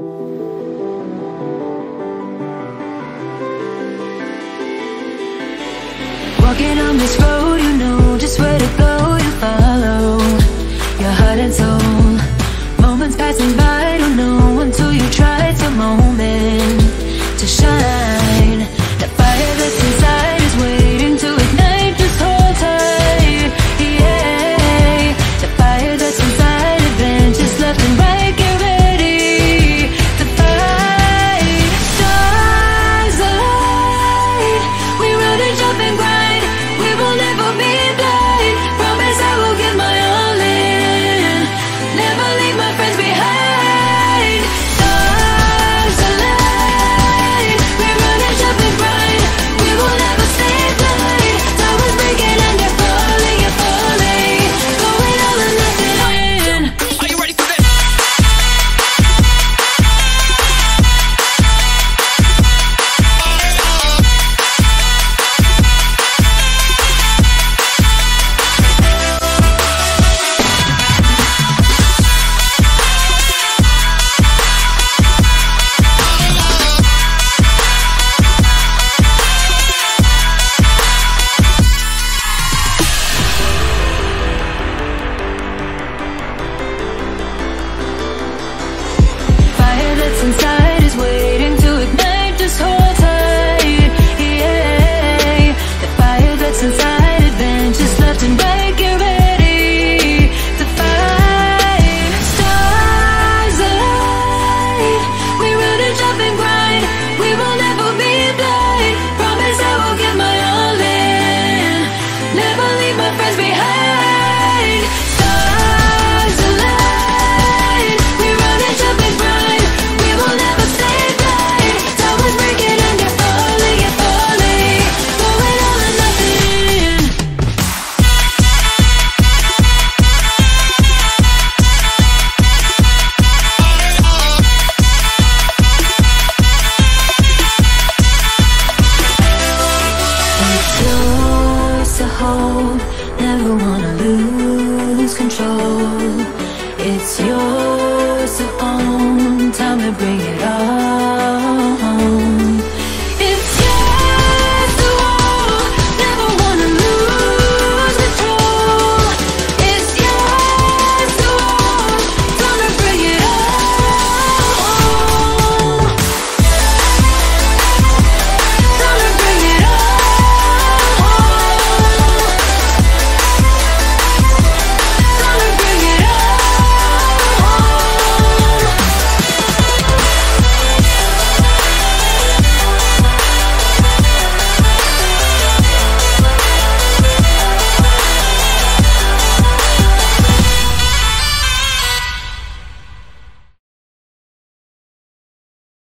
Walking on this road to hold Never wanna lose control. It's yours